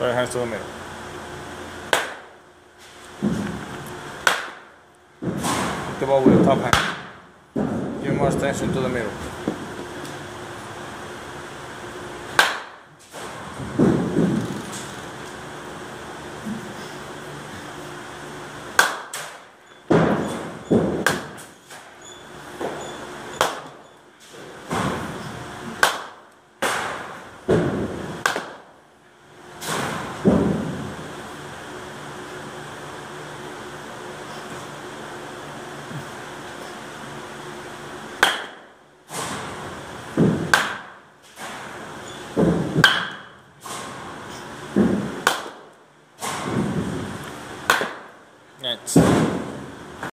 Your hands to the middle. Hit the ball with the top hand. Give more extension to the middle. That's.